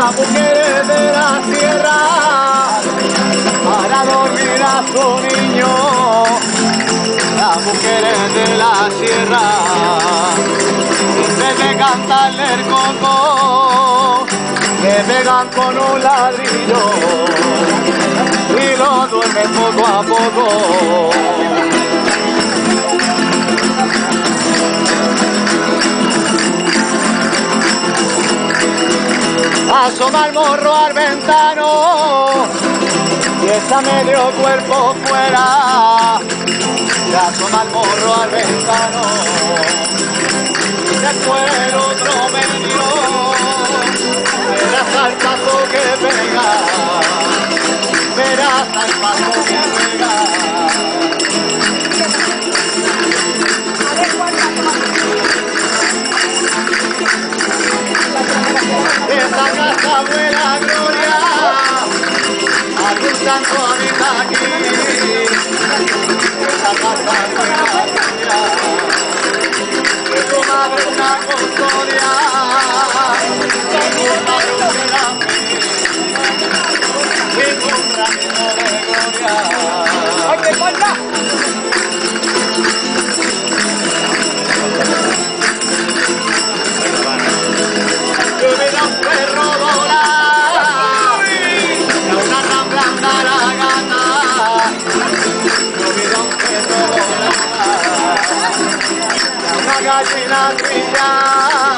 las mujeres de la sierra para dormir a su niño. Las mujeres de la sierra, en vez de cantarle el coco, le pegan con un ladrillo y lo duermen poco a poco. Asoma el morro al ventano y está medio cuerpo fuera. Y asoma el morro al ventano y después el otro medio verás al paso que pega, verás al paso que pega. Buena gloria, a mi aquí. Esta casa buena gloria, que tu madre una custodia, que tu madre una tu de gloria. ¡Ay, qué falta! Gajina Priya